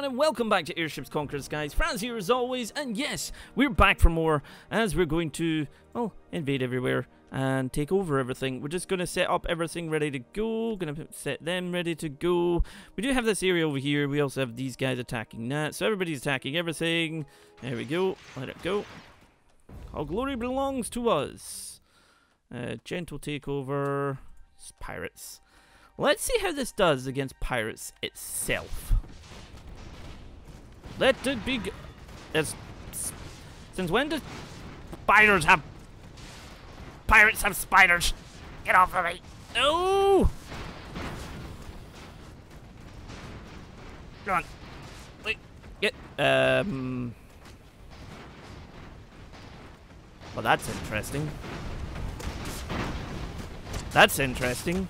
everyone, and welcome back to Airships Conquer guys. Frazzz here as always, and yes, we're back for more as we're going to, well, invade everywhere and take over everything. We're just going to set up everything ready to go, going to set them ready to go. We do have this area over here. We also have these guys attacking that, so everybody's attacking everything. There we go. Let it go. All glory belongs to us. Uh, gentle takeover. It's pirates. Let's see how this does against pirates itself. Let it be. As, since when do spiders have. Pirates have spiders? Get off of me. No! Come on. Wait. Get. Um. Well, that's interesting. That's interesting.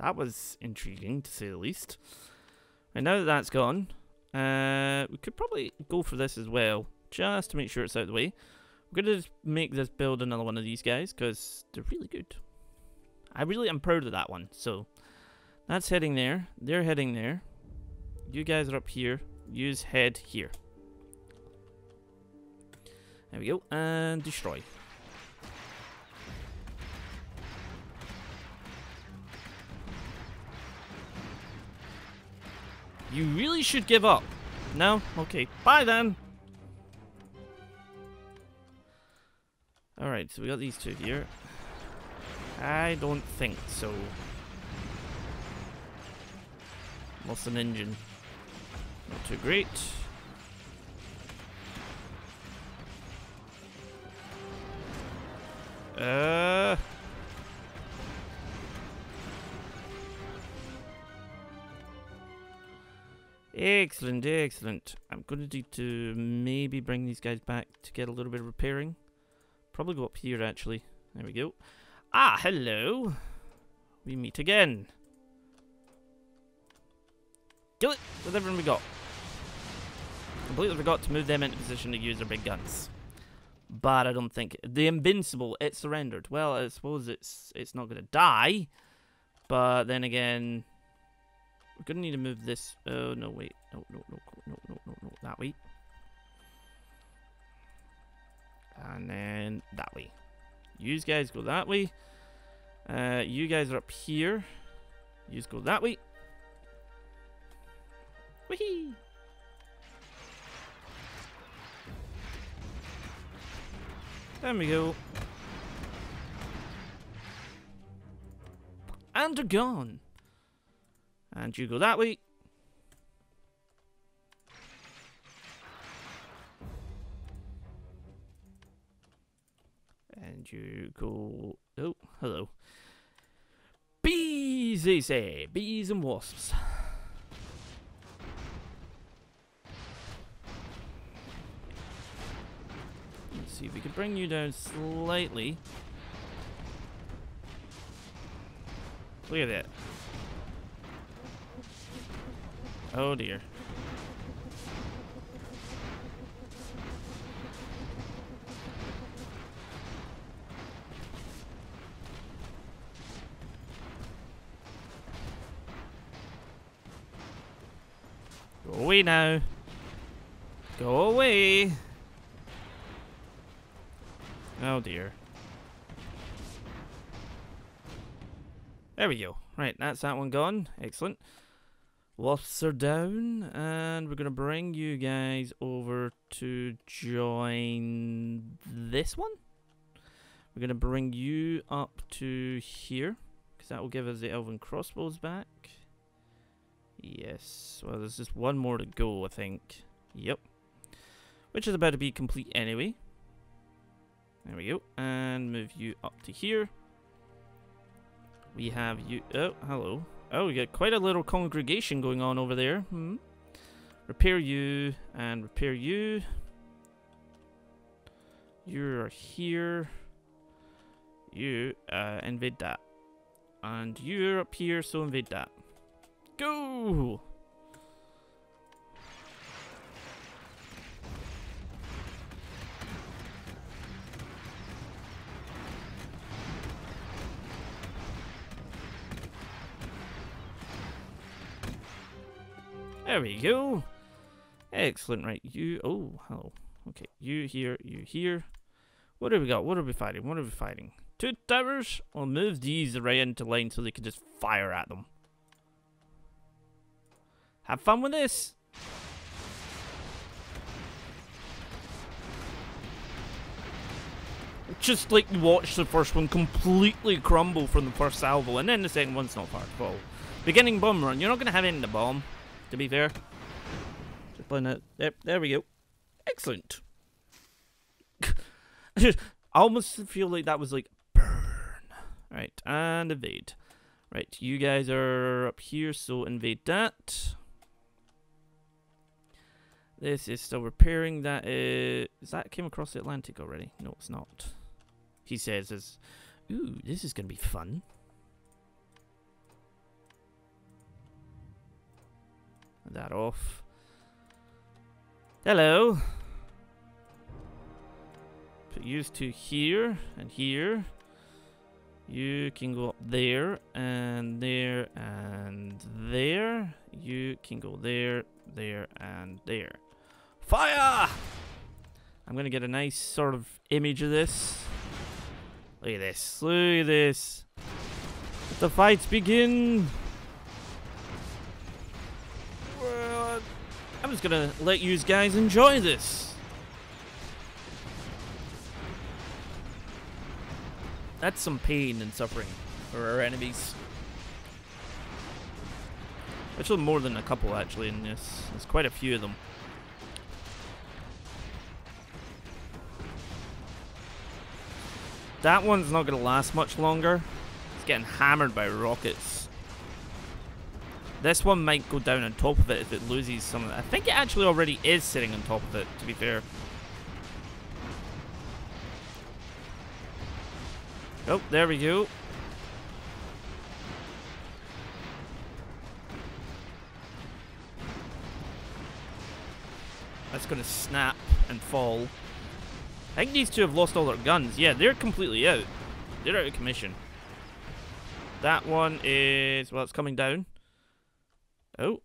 That was intriguing, to say the least. And now that that's gone, uh, we could probably go for this as well, just to make sure it's out of the way. We're going to just make this build another one of these guys, because they're really good. I really am proud of that one. So, that's heading there. They're heading there. You guys are up here. Use head here. There we go. And destroy. You really should give up. No? Okay. Bye then. Alright, so we got these two here. I don't think so. What's an engine? Not too great. Uh... Excellent, excellent. I'm going to need to maybe bring these guys back to get a little bit of repairing. Probably go up here, actually. There we go. Ah, hello. We meet again. Kill it with everything we got. Completely forgot to move them into position to use their big guns. But I don't think... The Invincible, it surrendered. Well, I suppose it's it's not going to die. But then again... We're gonna need to move this. Oh no, wait, no, no, no, no, no, no, no, that way, and then that way. You guys go that way. Uh, you guys are up here. You go that way. Whee! There we go. And they're gone. And you go that way. And you go... Oh, hello. Bees, they say. Bees and wasps. Let's see if we can bring you down slightly. Look at that. Oh dear. Go away now. Go away. Oh dear. There we go. Right, that's that one gone. Excellent. Wasps are down, and we're going to bring you guys over to join this one. We're going to bring you up to here, because that will give us the Elven Crossbows back. Yes, well there's just one more to go, I think. Yep. Which is about to be complete anyway. There we go, and move you up to here. We have you, oh, hello. Oh, we got quite a little congregation going on over there. Hmm. Repair you and repair you. You're here. You uh, invade that. And you're up here, so invade that. Go! There we go. Excellent, right, you, oh, hello. Okay, you here, you here. What have we got? What are we fighting? What are we fighting? Two towers? We'll move these right into line so they can just fire at them. Have fun with this. Just like you watched the first one completely crumble from the first salvo, and then the second one's not far to fall. Beginning bomb run. You're not going to have any in the bomb, to be fair. Just playing it. There, there we go. Excellent. I almost feel like that was like burn. Right, and evade. Right, you guys are up here, so invade that. This is still repairing. That is, that came across the Atlantic already? No, it's not. He says, "Is ooh, this is gonna be fun." That off. Hello. Put used to here and here. You can go up there and there and there. You can go there, there and there. Fire! I'm gonna get a nice sort of image of this. Look at this. Look at this. Let the fights begin. I'm just gonna let you guys enjoy this. That's some pain and suffering for our enemies. Actually, more than a couple, actually, in this. There's quite a few of them. That one's not going to last much longer. It's getting hammered by rockets. This one might go down on top of it if it loses some. I think it actually already is sitting on top of it, to be fair. Oh, there we go. That's going to snap and fall. I think these two have lost all their guns. Yeah, they're completely out. They're out of commission. That one is... Well, it's coming down. Oh.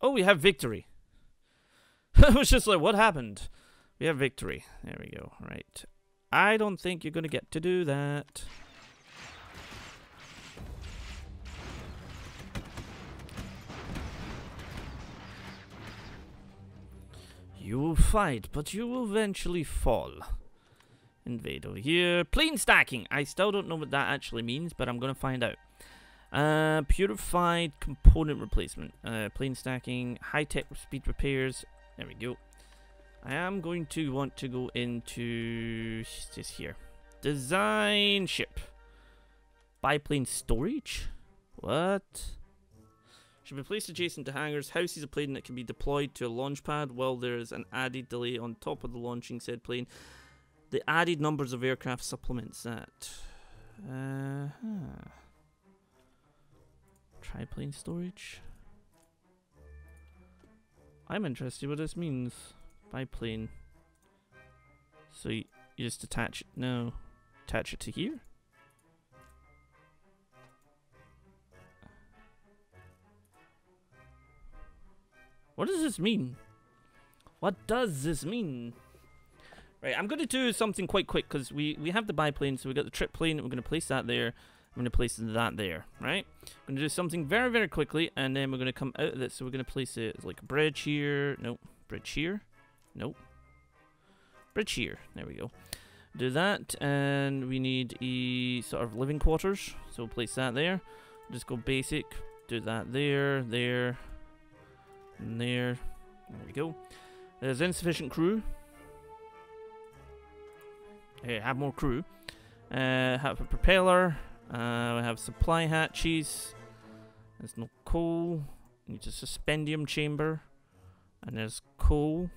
Oh, we have victory. I was just like, what happened? We have victory. There we go. Right. I don't think you're going to get to do that. You will fight, but you will eventually fall. Invade over here. Plane stacking. I still don't know what that actually means, but I'm going to find out. Uh, purified component replacement. Uh, plane stacking. High-tech speed repairs. There we go. I am going to want to go into this here. Design ship. Biplane storage? What? Should be placed adjacent to hangars. Houses a plane that can be deployed to a launch pad while there is an added delay on top of the launching said plane. The added numbers of aircraft supplements that. Uh huh. Triplane storage. I'm interested what this means. Biplane. So you, you just attach it. No. Attach it to here? What does this mean? What does this mean? Right, I'm going to do something quite quick because we, we have the biplane, so we got the triplane, we're going to place that there. I'm going to place that there, right? I'm going to do something very, very quickly, and then we're going to come out of this. So we're going to place it like a bridge here. Nope. Bridge here. Nope. Bridge here. There we go. Do that, and we need a sort of living quarters. So we'll place that there. Just go basic. Do that there, there, and there. There we go. There's insufficient crew. Okay, have more crew. Uh, have a propeller. Uh, we have supply hatches. There's no coal. Need a suspendium chamber. And there's coal.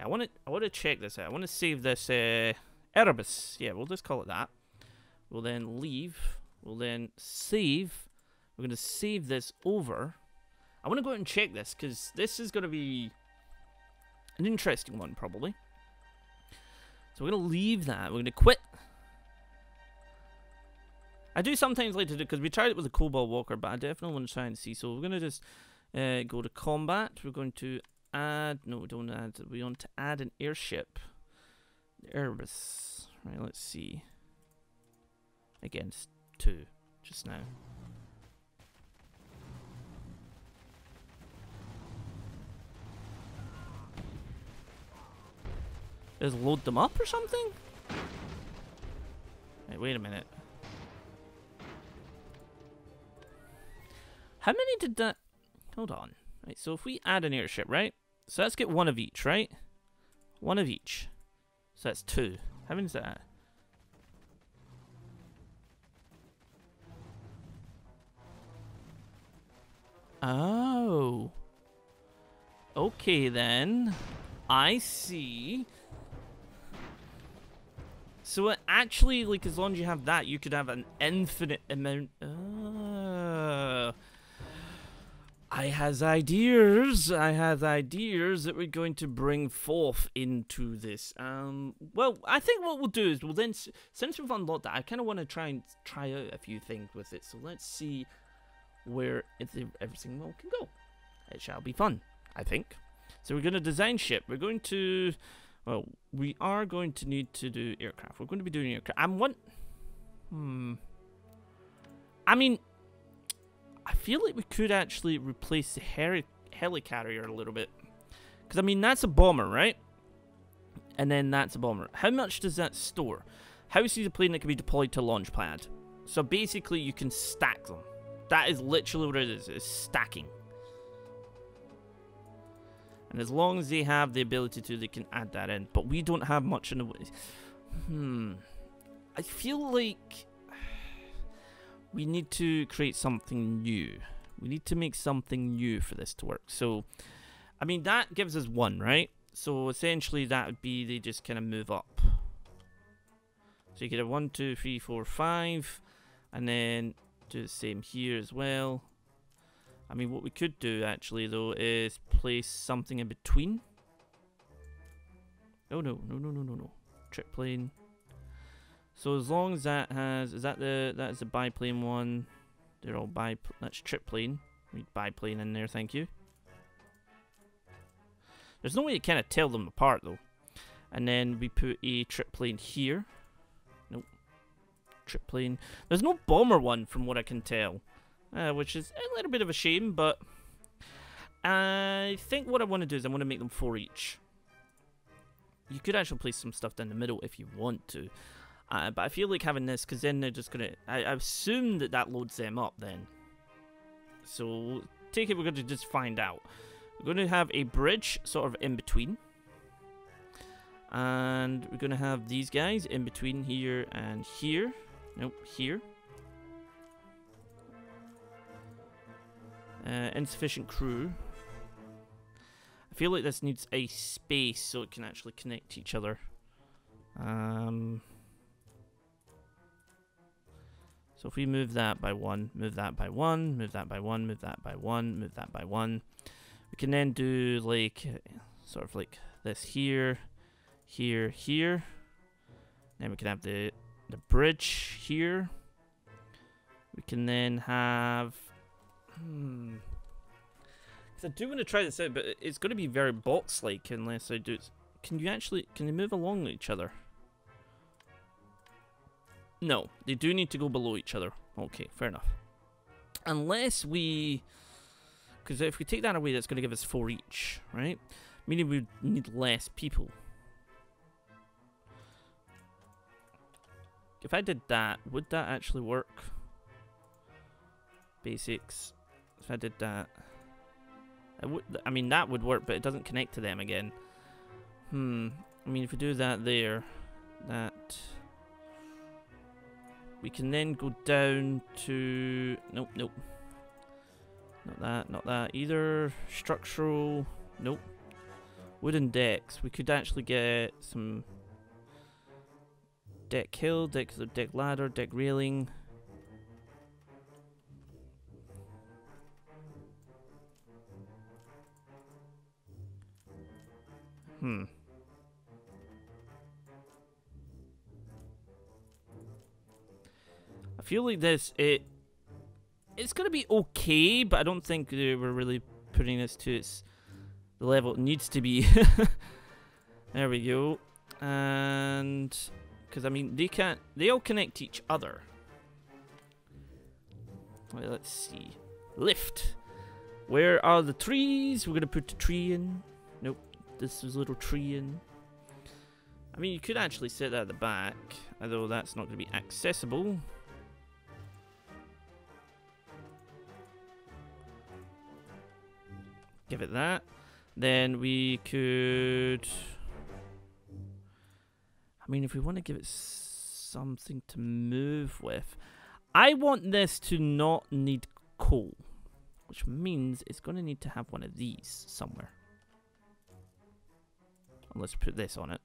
I want to. I want to check this out. I want to save this uh, Erebus. Yeah, we'll just call it that. We'll then leave. We'll then save. We're going to save this over. I want to go and check this because this is going to be an interesting one probably. So we're going to leave that. We're going to quit. I do sometimes like to do because we tried it with a Cobalt Walker, but I definitely want to try and see. So we're to just Uh, go to combat. We're going to add. No, we don't add. We want to add an airship. Airbus. Right. Let's see. Against two just now. Just load them up or something? Wait, wait a minute. How many did that... Hold on. Right, so if we add an airship, right? So let's get one of each, right? One of each. So that's two. How many is that? Oh. Okay then. I see. So actually, like, as long as you have that, you could have an infinite amount. Uh, I has ideas. I have ideas that we're going to bring forth into this. Um, well, I think what we'll do is, we'll then, since we've unlocked that, I kind of want to try and try out a few things with it. So let's see where everything well can go. It shall be fun, I think. So we're going to design ship. We're going to well, we are going to need to do aircraft. We're going to be doing aircraft. I'm one. Hmm. I mean, I feel like we could actually replace the heli helicarrier a little bit. Because, I mean, that's a bomber, right? And then that's a bomber. How much does that store? How is a plane that can be deployed to launch pad? So basically, you can stack them. That is literally what it is. It's stacking. And as long as they have the ability to, they can add that in. But we don't have much in the way. Hmm. I feel like we need to create something new. We need to make something new for this to work. So, I mean, that gives us one, right? So essentially that would be they just kind of move up. So you get a one, two, three, four, five, and then do the same here as well. I mean, what we could do actually though is place something in between. Oh no, no, no, no, no, no. Triplane. So as long as that has, is that the, that is the biplane one. They're all bi, that's triplane. Read biplane in there, thank you. There's no way to kind of tell them apart though. And then we put a triplane here. Nope. Triplane. There's no bomber one from what I can tell uh, which is a little bit of a shame, but I think what I want to do is I want to make them four each. You could actually place some stuff down the middle if you want to, uh, but I feel like having this, because then they're just going to, I assume that that loads them up then. So, take it, we're going to just find out. We're going to have a bridge sort of in between. And we're going to have these guys in between here and here. Nope, here. Uh, insufficient crew. I feel like this needs a space so it can actually connect to each other. Um, so if we move that by one, move that by one, move that by one, move that by one, move that by one, we can then do like sort of like this here, here, here. Then we can have the the bridge here. We can then have Hmm. I do want to try this out, but it's going to be very box-like unless I do. Can you actually... Can they move along each other? No, they do need to go below each other. Okay, fair enough. Unless we... Because if we take that away, that's going to give us four each, right? Meaning we need less people. If I did that, would that actually work? Basics. If I did that. I, would, I mean, that would work, but it doesn't connect to them again. Hmm. I mean, if we do that there, that... We can then go down to... Nope, nope. Not that, not that either. Structural... Nope. Wooden decks. We could actually get some... Deck hill, deck, deck ladder, deck railing. Hmm. Feel like this, it, it's going to be okay, but I don't think we're really putting this to its the level it needs to be. there we go. And because I mean they can't they all connect each other. Well, let's see. Lift. Where are the trees? We're gonna put the tree in. Nope. This is a little tree in. I mean, you could actually set that at the back, although that's not to be accessible. Give it that. Then we could... I mean, if we want to give it something to move with... I want this to not need coal, which means it's going to need to have one of these somewhere. Let's put this on it.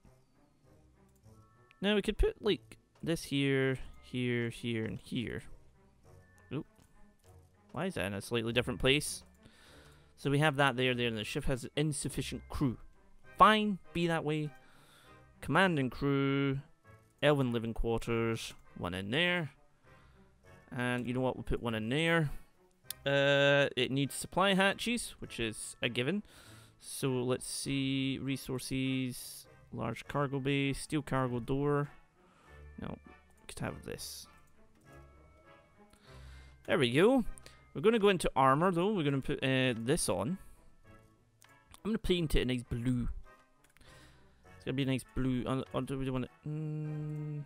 Now we could put like this here, here, here, and here. Oop. Why is that in a slightly different place? So we have that there, there, and the ship has insufficient crew. Fine, be that way. Command and crew, Elven living quarters, one in there. And you know what, we'll put one in there. Uh, it needs supply hatches, which is a given. So let's see, resources, Large cargo bay, steel cargo door. No, we could have this. There we go. We're going to go into armor though. We're going to put uh, this on. I'm going to paint it a nice blue. It's going to be a nice blue. Or, or do we want it? Mm,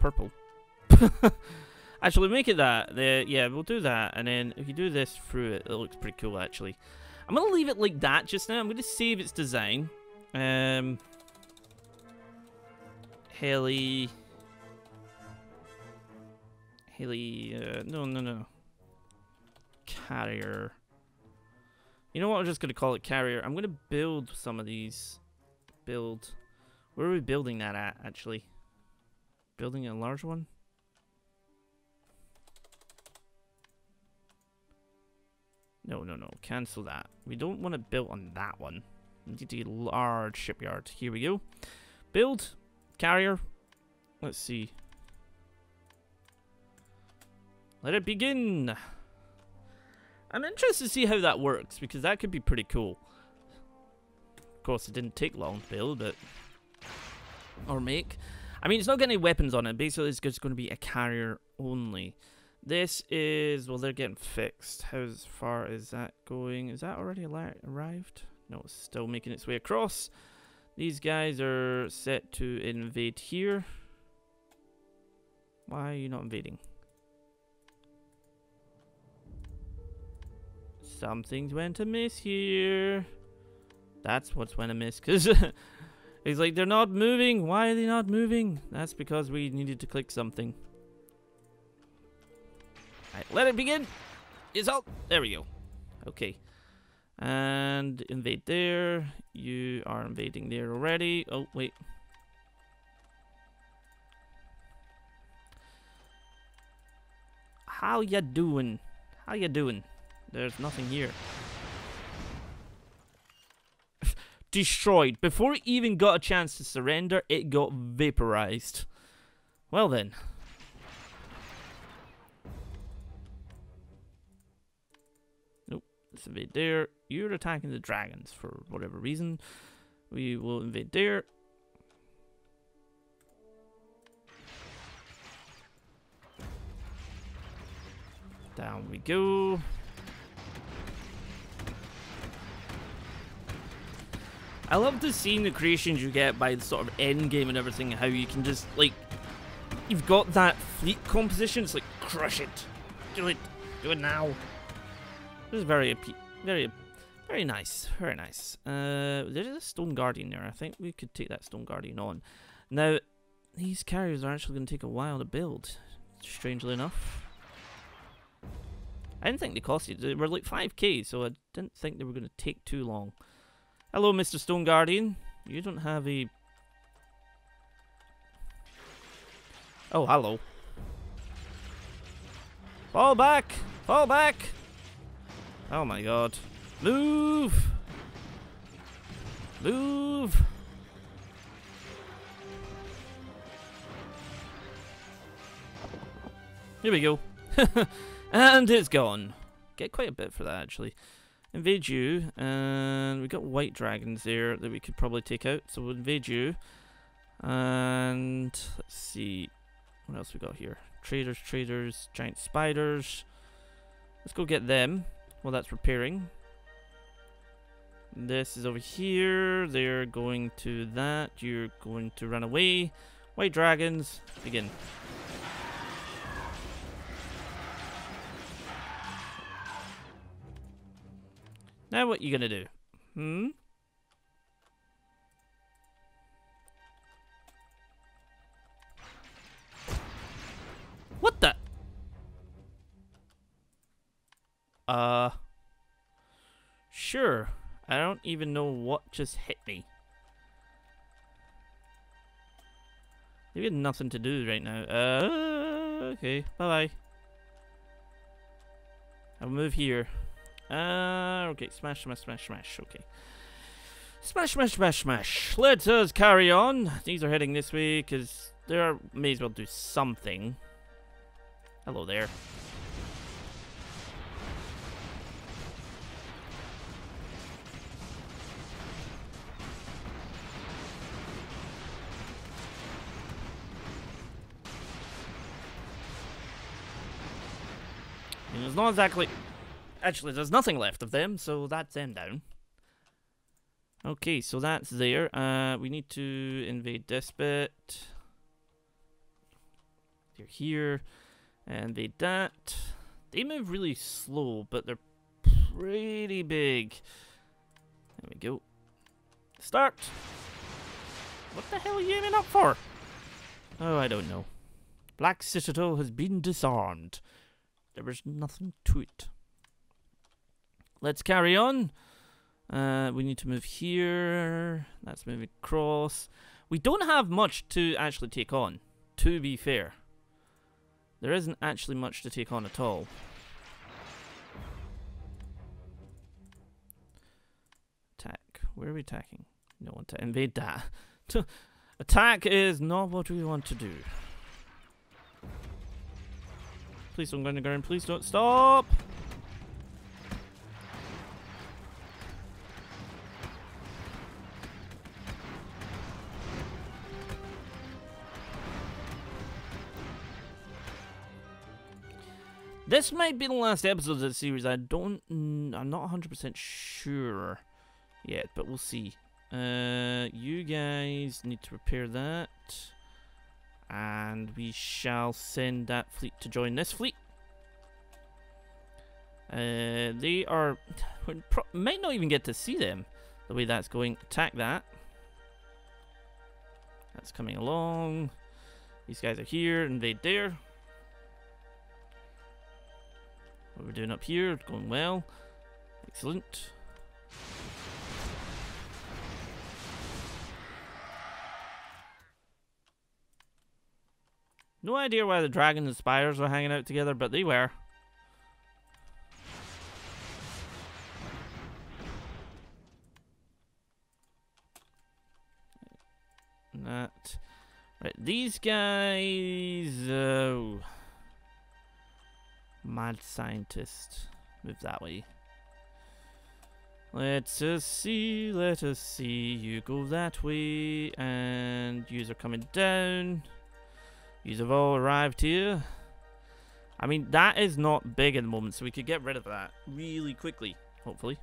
purple. actually, make it that. The, yeah, we'll do that. And then if you do this through it, it looks pretty cool actually. I'm going to leave it like that just now. I'm going to save its design. Um, Haley. Haley. Uh, no, no, no. Carrier. You know what? I'm just going to call it carrier. I'm going to build some of these. Build. Where are we building that at, actually? Building a large one? No, no, no. Cancel that. We don't want to build on that one. We Need a large shipyard. Here we go. Build. Carrier. Let's see. Let it begin. I'm interested to see how that works because that could be pretty cool. Of course, it didn't take long to build, but or make. I mean, it's not getting any weapons on it. Basically, it's just going to be a carrier only. This is well, they're getting fixed. How far is that going? Is that already arrived? No, it's still making its way across. These guys are set to invade here. Why are you not invading? Something's went amiss here. That's what's went amiss, because he's like, they're not moving. Why are they not moving? That's because we needed to click something. Alright, let it begin. It's all. There we go. Okay. And invade there. You are invading there already. Oh, wait. How ya doing? How ya doing? There's nothing here. Destroyed. Before it even got a chance to surrender, it got vaporized. Well then. Nope. Let's invade there. You're attacking the dragons for whatever reason. We will invade there. Down we go. I love to see the creations you get by the sort of end game and everything, how you can just, like, you've got that fleet composition, it's like, crush it. Do it. Do it now. This is very, very very nice, very nice. Uh, there's a Stone Guardian there. I think we could take that Stone Guardian on. Now, these carriers are actually going to take a while to build, strangely enough. I didn't think they cost you. They were like 5k, so I didn't think they were going to take too long. Hello, Mr. Stone Guardian. You don't have a... Oh, hello. Fall back! Fall back! Oh my god. Move! Move! Here we go. and it's gone. get quite a bit for that actually. Invade you, and we got white dragons there that we could probably take out. So we'll invade you, and let's see what else we got here. Traders, traders, giant spiders. Let's go get them while that's repairing. This is over here. They're going to that. You're going to run away. White dragons, begin. Now what you gonna do? Hmm? What the? Uh... Sure. I don't even know what just hit me. Maybe had nothing to do right now. Uh, okay, bye-bye. I'll move here. Uh, okay, smash, smash, smash, smash, okay. Smash, smash, smash, smash. Let us carry on. These are heading this way, because they are, may as well do something. Hello there. It's not exactly... Actually, there's nothing left of them, so that's them down. Okay, so that's there. Uh, we need to invade this bit. They're here. And invade that. They move really slow, but they're pretty big. There we go. Start! What the hell are you aiming up for? Oh, I don't know. Black Citadel has been disarmed. There was nothing to it. Let's carry on. Uh, we need to move here. That's moving across. We don't have much to actually take on, to be fair. There isn't actually much to take on at all. Attack. Where are we attacking? No one to invade that. Attack is not what we want to do. Please don't go underground. Please don't stop. This might be the last episode of the series. I don't... I'm not 100% sure yet, but we'll see. Uh, you guys need to repair that and we shall send that fleet to join this fleet. Uh, they are... We might not even get to see them the way that's going. Attack that. That's coming along. These guys are here, invade there. What we're doing up here, going well. Excellent. No idea why the dragon and spires were hanging out together, but they were. That. Right, these guys. Oh. Mad scientist. Move that way. Let us see, let us see. You go that way, and yous are coming down. These have all arrived here. I mean, that is not big at the moment, so we could get rid of that really quickly, hopefully.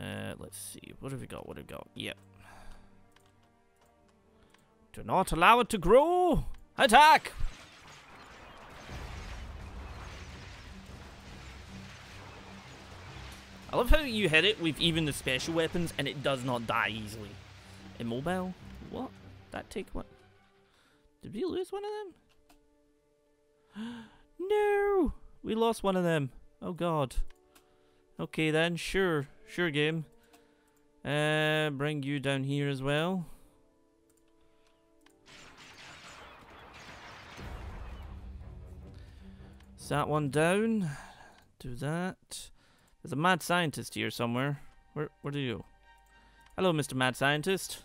Uh, let's see. What have we got? What have we got? Yep. Do not allow it to grow! Attack! I love how you hit it with even the special weapons and it does not die easily. Immobile? What? That take what? Did we lose one of them? no! We lost one of them. Oh god. Okay then, sure. Sure game. Uh, bring you down here as well. Set one down. Do that. There's a mad scientist here somewhere. Where where do you? Hello, Mr. Mad Scientist.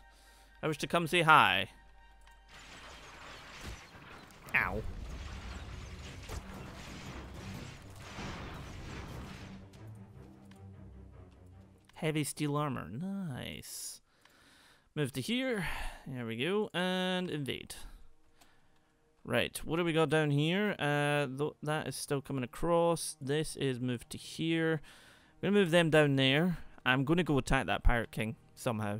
I wish to come say hi. Ow. Heavy steel armor. Nice. Move to here. There we go. And invade. Right, what do we got down here? Uh, th that is still coming across. This is moved to here. I'm gonna move them down there. I'm gonna go attack that Pirate King somehow.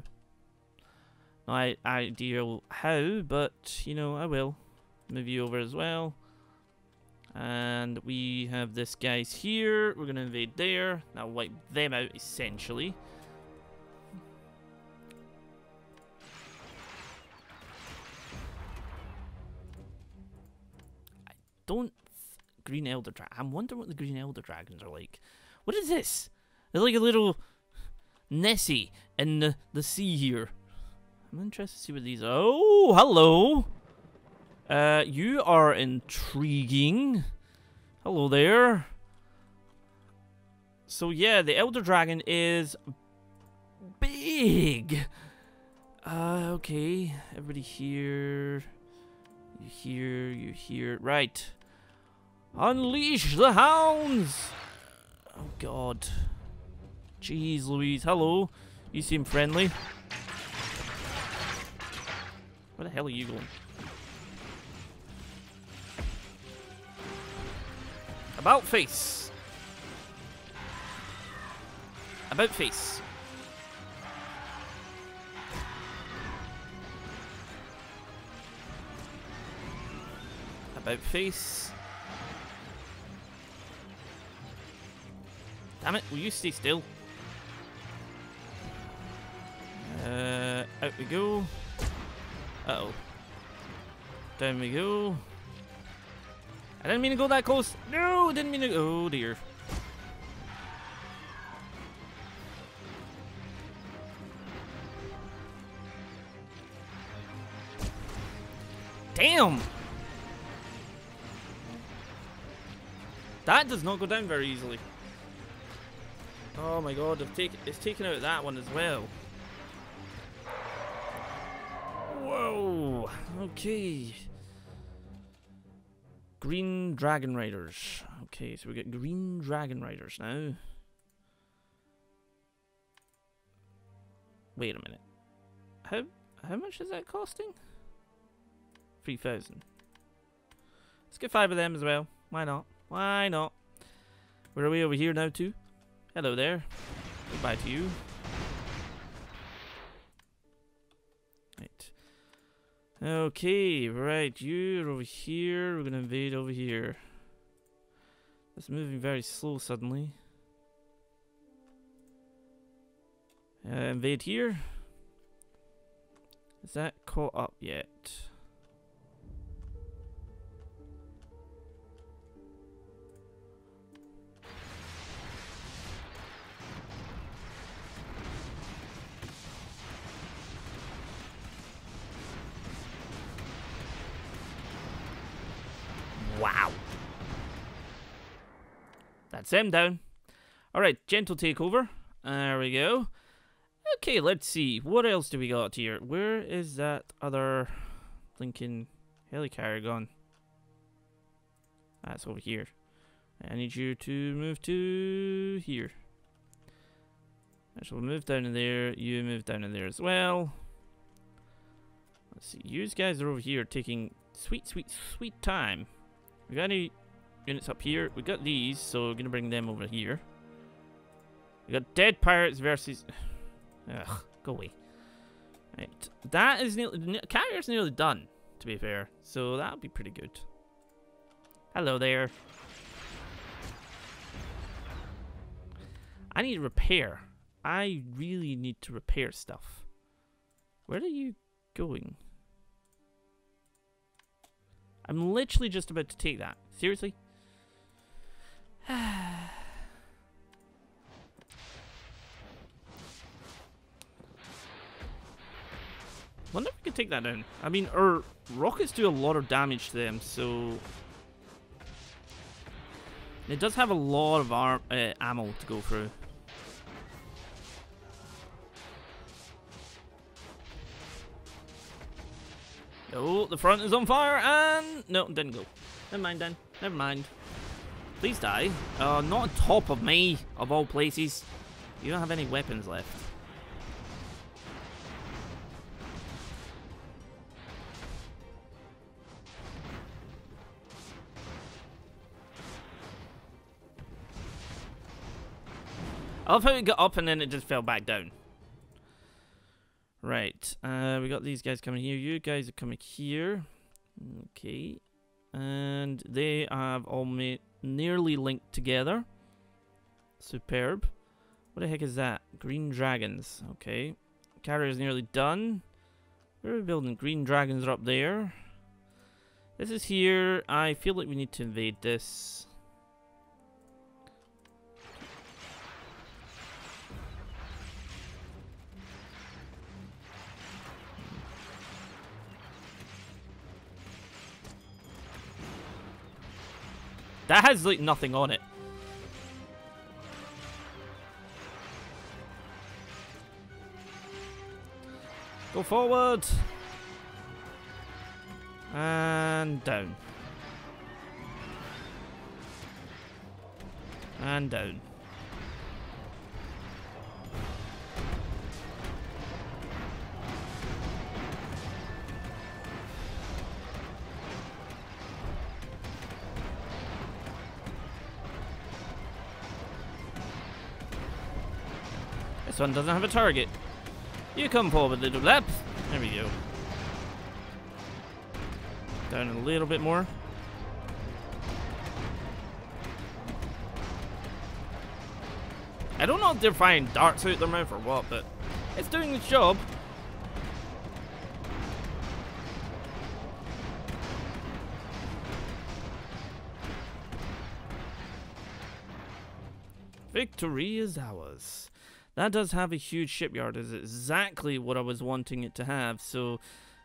No idea how, but you know I will. Move you over as well. And we have this guys here. We're gonna invade there. Now wipe them out essentially. I don't green elder dragon. I'm wondering what the green elder dragons are like. What is this? They're like a little Nessie in the, the sea here. I'm interested to see what these are. Oh, hello. Uh, you are intriguing. Hello there. So yeah, the elder dragon is big. Uh, okay. Everybody here. You here, you here. Right. Unleash the hounds! Oh god. Jeez Louise, hello. You seem friendly. Where the hell are you going? About face. About face. About face. Damn it, will you stay still? Uh, out we go. Uh oh Down we go. I didn't mean to go that close. No, didn't mean to. Oh dear. Damn! That does not go down very easily. Oh my god, it's, take, it's taken out that one as well. Whoa! Okay. Green Dragon Riders. Okay, so we get Green Dragon Riders now. Wait a minute. How how much is that costing? 3,000. Let's get five of them as well. Why not? Why not? Where are we over here now too? Hello there. Goodbye to you. Okay, right, you're over here. We're gonna invade over here. It's moving very slow suddenly. Uh, invade here. Is that caught up yet? That's him down. Alright, gentle takeover. There we go. Okay, let's see. What else do we got here? Where is that other Lincoln helicarrier gone? That's over here. I need you to move to here. I shall move down in there. You move down in there as well. Let's see. You guys are over here taking sweet, sweet, sweet time. We got any units up here? We got these, so we're gonna bring them over here. We got dead pirates versus. Ugh, go away. Right, that is nearly carrier's nearly done. To be fair, so that'll be pretty good. Hello there. I need repair. I really need to repair stuff. Where are you going? I'm literally just about to take that. Seriously? Wonder if we can take that down. I mean, our rockets do a lot of damage to them, so... It does have a lot of arm, uh, ammo to go through. Oh, the front is on fire, and... No, didn't go. Never mind then. Never mind. Please die. Oh, not on top of me, of all places. You don't have any weapons left. I love how it got up and then it just fell back down. Right, uh, we got these guys coming here. You guys are coming here. Okay. And they have all made nearly linked together. Superb. What the heck is that? Green dragons. Okay. Carrier is nearly done. Where are we building? Green dragons are up there. This is here. I feel like we need to invade this. That has like nothing on it. Go forward. And down. And down. This one doesn't have a target. You come forward, little lap. There we go. Down a little bit more. I don't know if they're firing darts out their mouth or what, but it's doing its job. Victory is ours. That does have a huge shipyard. Is exactly what I was wanting it to have. So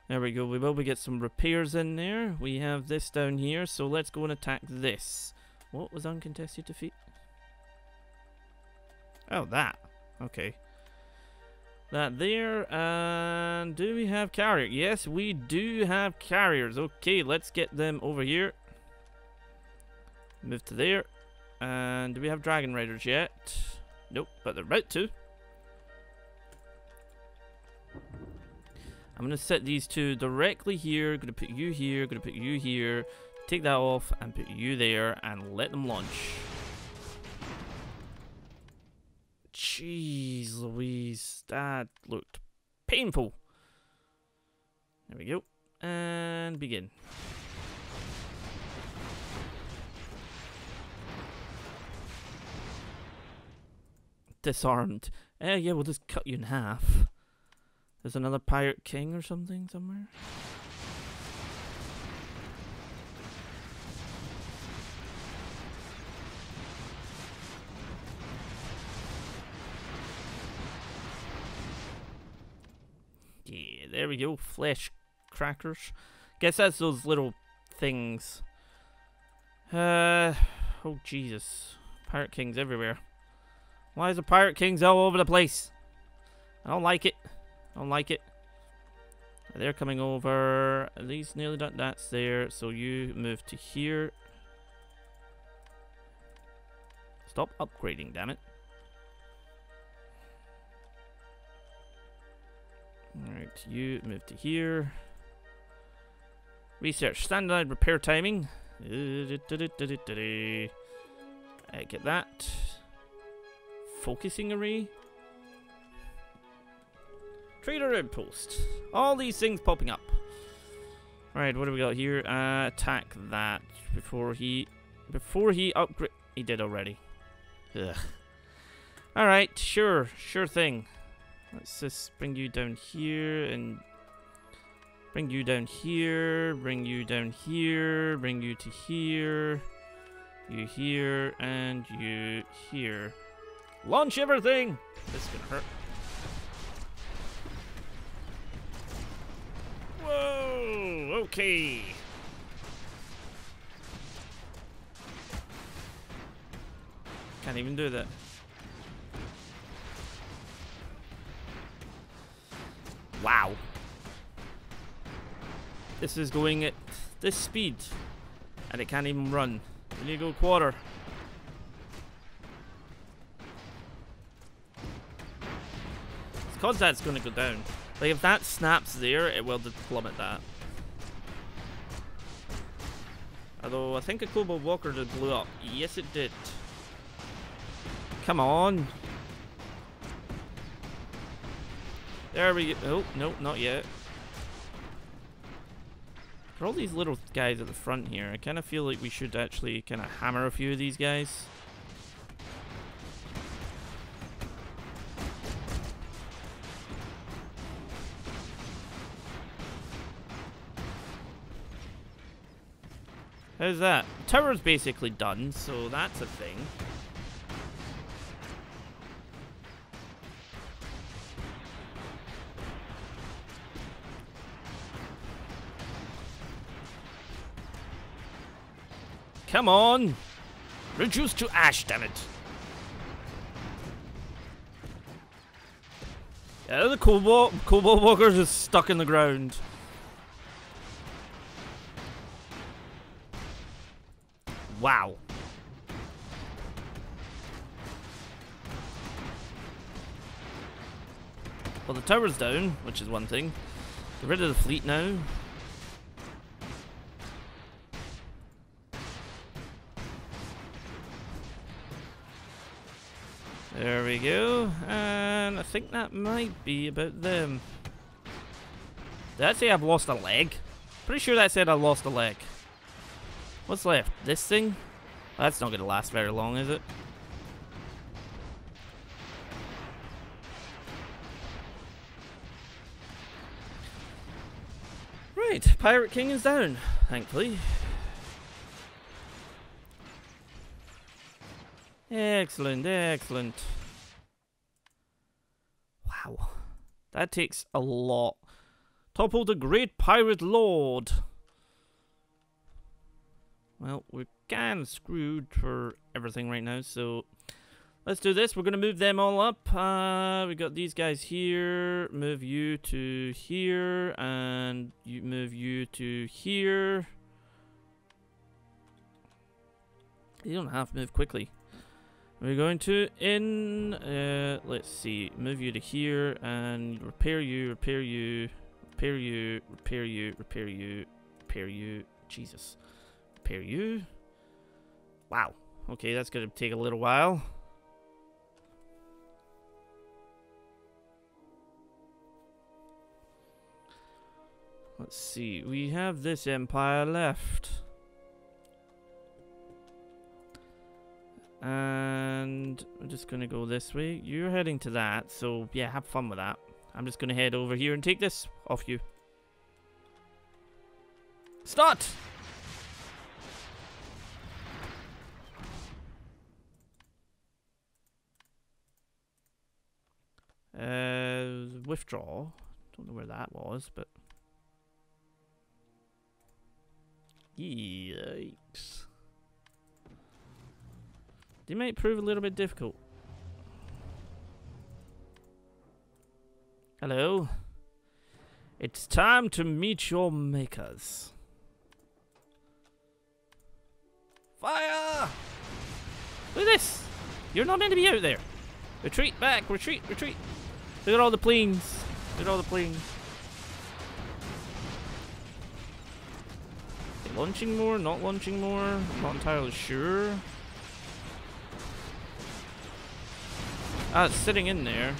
there we go. We will get some repairs in there. We have this down here. So let's go and attack this. What was uncontested defeat? Oh, that. Okay. That there. And do we have carrier? Yes, we do have carriers. Okay, let's get them over here. Move to there. And do we have dragon riders yet? Nope, but they're about to. I'm going to set these two directly here. Going to put you here. Going to put you here. Take that off and put you there and let them launch. Jeez Louise. That looked painful. There we go. And begin. Disarmed. Eh, yeah, we'll just cut you in half. There's another pirate king or something somewhere. Yeah, there we go. Flesh crackers. Guess that's those little things. Uh, oh Jesus. Pirate kings everywhere. Why is the pirate kings all over the place? I don't like it. Don't like it. They're coming over. At least nearly done. That's there. So you move to here. Stop upgrading, damn it. Alright, you move to here. Research. Standard repair timing. I get that. Focusing array. Trader outpost. All these things popping up. Right, what do we got here? Uh, attack that before he, before he upgrade. He did already. Ugh. All right, sure, sure thing. Let's just bring you down here and bring you down here, bring you down here, bring you to here, you here, and you here. Launch everything! This is gonna hurt. Whoa! Okay. Can't even do that. Wow. this is going at this speed. And it can't even run. We need to go quarter. That's gonna go down. Like if that snaps there, it will plummet that. Although I think a Cobalt Walker just blew up. Yes it did. Come on. There we go. Oh, no, not yet. For all these little guys at the front here, I kind of feel like we should actually kind of hammer a few of these guys. How's that? Tower's basically done, so that's a thing. Come on! Reduce to ash, damn it! Yeah, the cobalt, cobalt walkers is stuck in the ground. Wow. Well, the tower's down, which is one thing. Get rid of the fleet now. There we go. And I think that might be about them. Did that say I've lost a leg? Pretty sure that said I lost a leg. What's left? This thing? That's not going to last very long, is it? Right, Pirate King is down, thankfully. Excellent, excellent. Wow. That takes a lot. Topple the Great Pirate Lord. Well, we're kind of screwed for everything right now, so let's do this. We're going to move them all up. Uh, we got these guys here. Move you to here, and you move you to here. You don't have to move quickly. We're going to in, uh, let's see, move you to here and repair you, repair you, repair you, repair you, repair you, repair you, Jesus, repair you. Wow, okay, that's going to take a little while. Let's see, we have this empire left. And I'm just going to go this way. You're heading to that, so yeah, have fun with that. I'm just going to head over here and take this off you. Start! Uh, withdraw. Don't know where that was, but... Yikes. They might prove a little bit difficult. Hello. It's time to meet your makers. Fire! Look at this! You're not meant to be out there. Retreat back, retreat, retreat. Look at all the planes. Look at all the planes. Launching more, not launching more. Not entirely sure. Ah, it's sitting in there.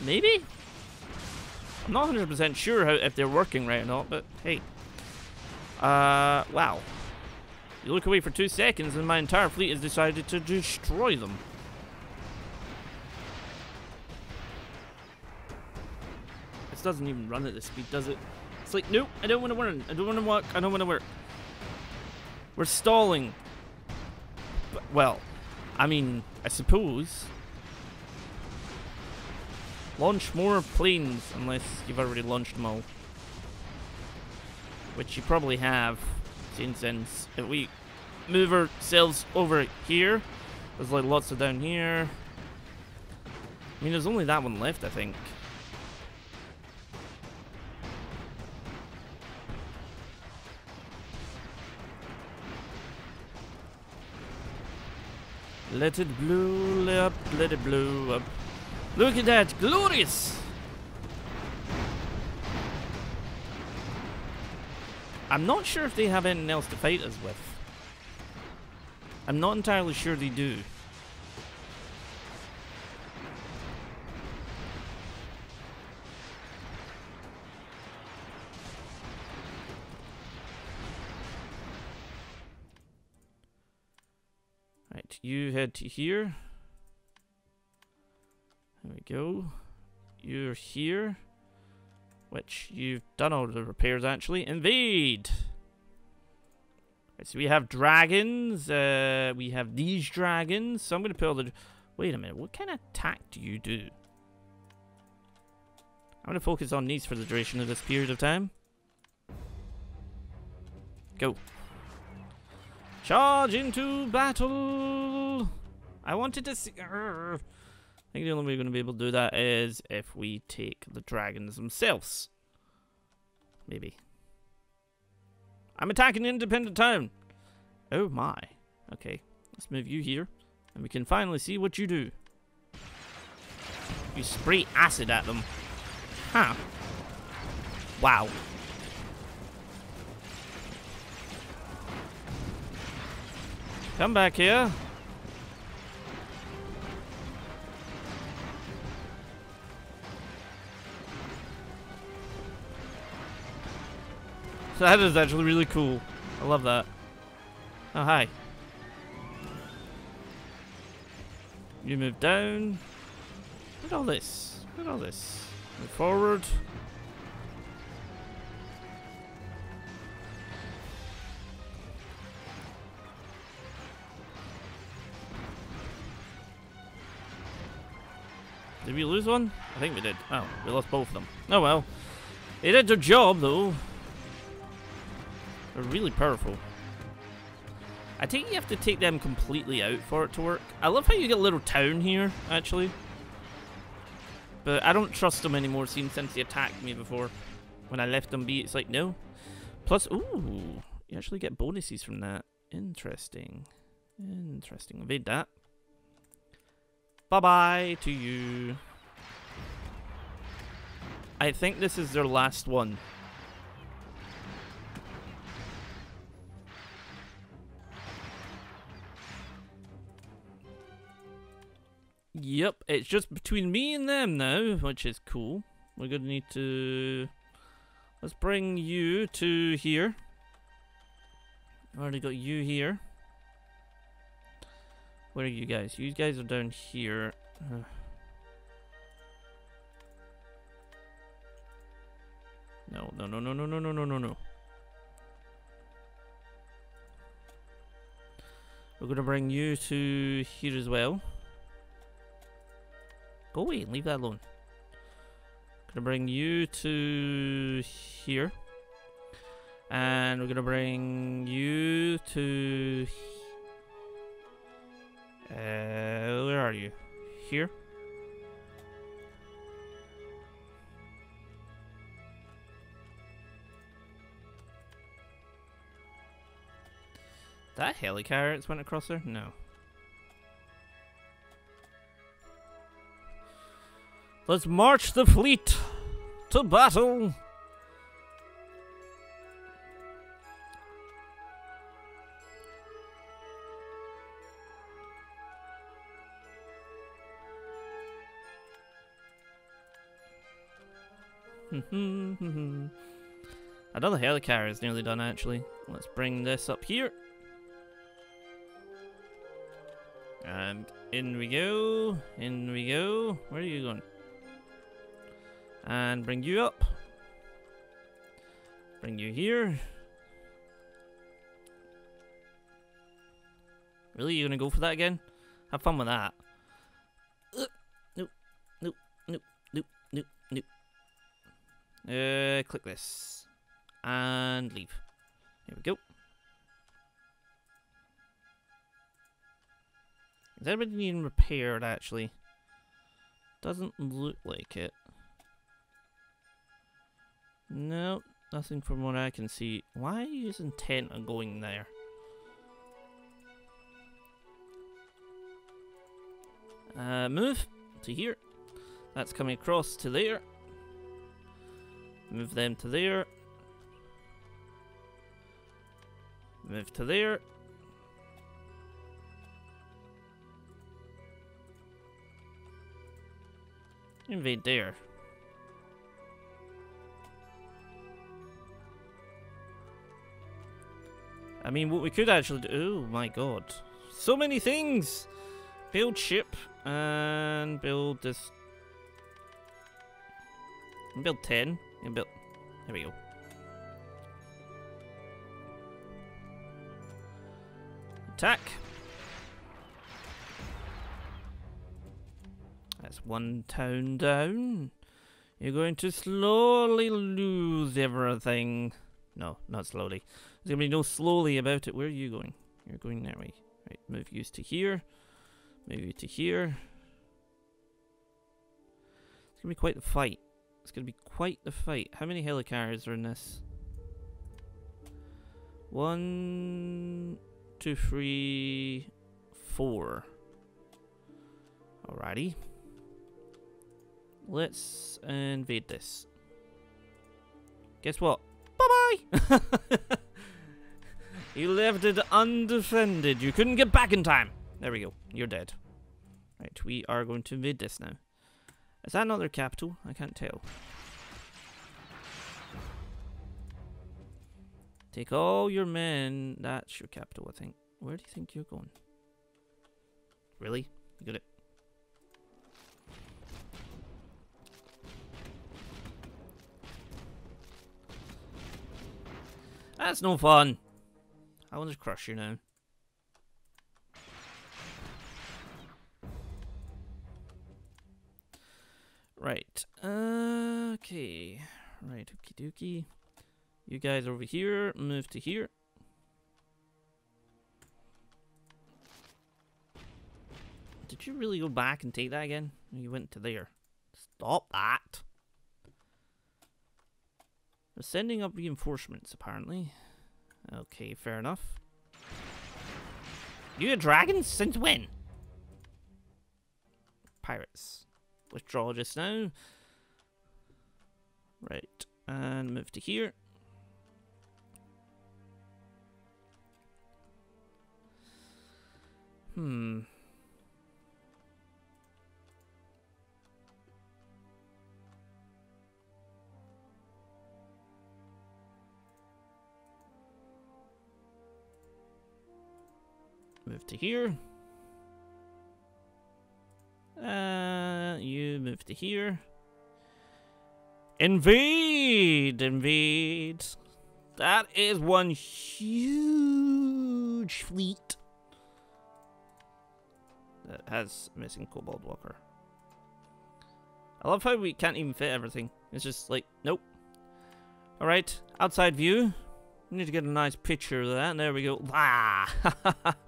Maybe? I'm not 100% sure how, if they're working right or not, but hey. Uh, wow. You look away for two seconds and my entire fleet has decided to destroy them. This doesn't even run at this speed, does it? It's like, nope, I don't want to run. I don't want to walk. I don't want to work. We're stalling. But, well, I mean, I suppose. Launch more planes, unless you've already launched them all. Which you probably have, since if we move ourselves over here, there's like lots of down here. I mean, there's only that one left, I think. Let it blow up, let it blow up. Look at that, glorious! I'm not sure if they have anything else to fight us with. I'm not entirely sure they do. Right, you head to here. There we go. You're here. Which you've done all the repairs actually. Invade! Right, so we have dragons. Uh, we have these dragons. So I'm going to put the... Wait a minute. What kind of attack do you do? I'm going to focus on these for the duration of this period of time. Go. Charge into battle! I wanted to see... I think the only way we're going to be able to do that is if we take the dragons themselves. Maybe. I'm attacking Independent Town! Oh my. Okay, let's move you here. And we can finally see what you do. You spray acid at them. Huh. Wow. Come back here. That is actually really cool. I love that. Oh, hi. You move down. Look at all this. Look at all this. Move forward. Did we lose one? I think we did. Oh, we lost both of them. Oh well. They did their job though. They're really powerful. I think you have to take them completely out for it to work. I love how you get a little town here, actually. But I don't trust them anymore since they attacked me before. When I left them be, it's like, no. Plus, ooh, you actually get bonuses from that. Interesting. Interesting. Evade that. Bye-bye to you. I think this is their last one. Yep, it's just between me and them now, which is cool. We're gonna need to... Let's bring you to here. Already got you here. Where are you guys? You guys are down here. Uh. No, no, no, no, no, no, no, no, no, no. We're gonna bring you to here as well. Go away and leave that alone. Gonna bring you to here. And we're gonna bring you to... Uh, where are you? Here? That helicarriers went across there? No. Let's march the fleet to battle. Another helicarrier is nearly done actually. Let's bring this up here. And in we go. In we go. Where are you going? And bring you up. Bring you here. Really? you're gonna go for that again? Have fun with that. Uh, click this. And leave. Here we go. Is everything needing repaired, actually? Doesn't look like it. No, nothing from what I can see. Why you intent on going there? Uh, move to here. That's coming across to there. Move them to there. Move to there. Invade there. I mean, what we could actually do... Oh my god. So many things! Build ship and build this... Build 10. And build... There we go. Attack. That's one town down. You're going to slowly lose everything. No, not slowly. There's going to be no slowly about it. Where are you going? You're going that way. Right, move you to here. Move you to here. It's going to be quite the fight. It's going to be quite the fight. How many helicarriers are in this? One, two, three, four. Alrighty. Let's invade this. Guess what? Bye-bye! you left it undefended. You couldn't get back in time. There we go. You're dead. Right, we are going to invade this now. Is that another capital? I can't tell. Take all your men. That's your capital, I think. Where do you think you're going? Really? You got it. That's no fun. I want to crush you now. Right. Uh, okay. Right, okie dokie. You guys over here, move to here. Did you really go back and take that again? You went to there. Stop that. They're sending up reinforcements, apparently. Okay, fair enough. You a dragon? Since when? Pirates. Withdraw just now. Right, and move to here. Hmm. Move to here. To here. Invade! Invade! That is one huge fleet that has missing Cobalt Walker. I love how we can't even fit everything. It's just like, nope. Alright, outside view. We need to get a nice picture of that. There we go. Ah!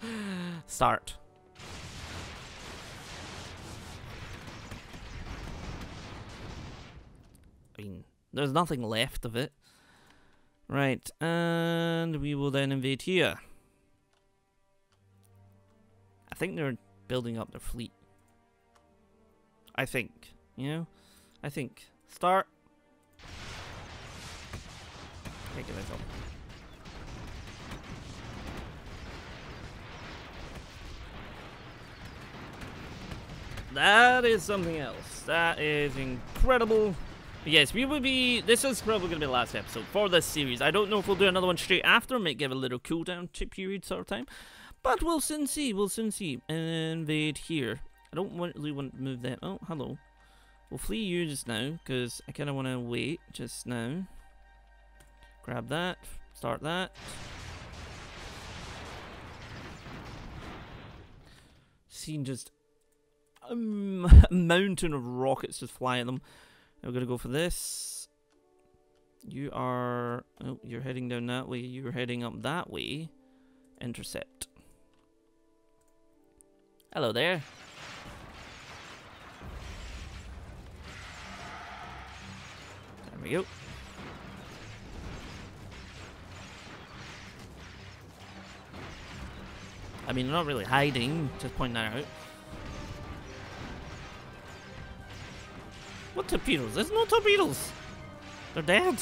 Start. I mean, there's nothing left of it. Right, and we will then invade here. I think they're building up their fleet. I think, you know? I think. Start. Can't get myself. That is something else. That is incredible. But yes, we will be. This is probably going to be the last episode for this series. I don't know if we'll do another one straight after. Might give a little cooldown period sort of time. But we'll soon see. We'll soon see. Invade here. I don't really want to move that. Oh, hello. We'll flee you just now because I kind of want to wait just now. Grab that. Start that. Scene just a mountain of rockets just fly at them. We're gonna go for this. You are... Oh, you're heading down that way. You're heading up that way. Intercept. Hello there. There we go. I mean, not really hiding, just point that out. Torpedoes. There's no torpedoes. They're dead.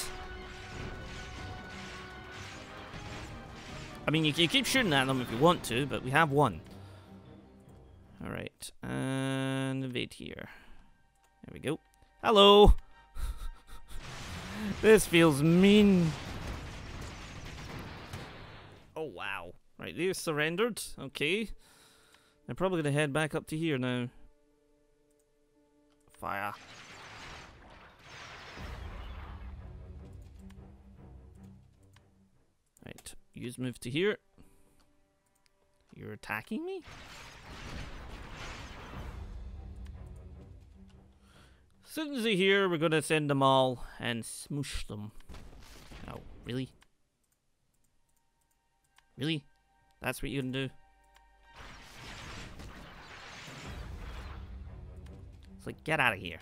I mean, you can keep shooting at them if you want to, but we have one. Alright, and invade here. There we go. Hello! this feels mean. Oh, wow. Right, they surrendered. Okay. They're probably going to head back up to here now. Fire. Right, use move to here. You're attacking me? Soon as they're here, we're gonna send them all and smoosh them. Oh, really? Really? That's what you're gonna do? It's like, get out of here.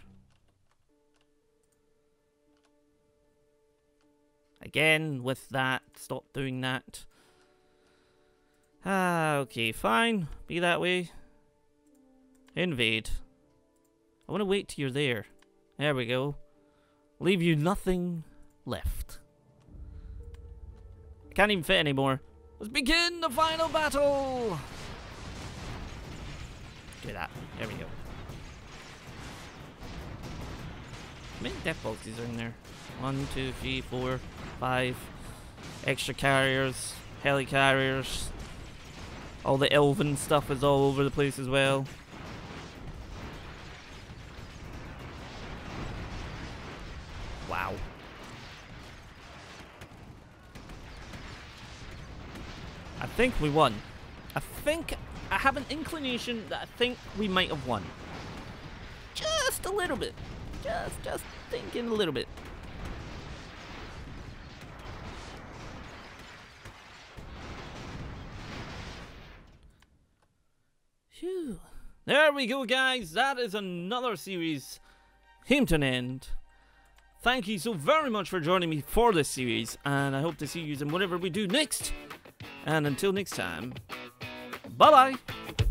Again, with that, stop doing that. Ah, okay, fine. Be that way. Invade. I want to wait till you're there. There we go. Leave you nothing left. I can't even fit anymore. Let's begin the final battle! Do that. There we go. How many death boxes are in there? One, two, three, four, five. Extra carriers, helicarriers. All the elven stuff is all over the place as well. Wow. I think we won. I think I have an inclination that I think we might have won. Just a little bit. Just just thinking a little bit. Phew. There we go, guys. That is another series came to an end. Thank you so very much for joining me for this series, and I hope to see you in whatever we do next. And until next time, bye bye.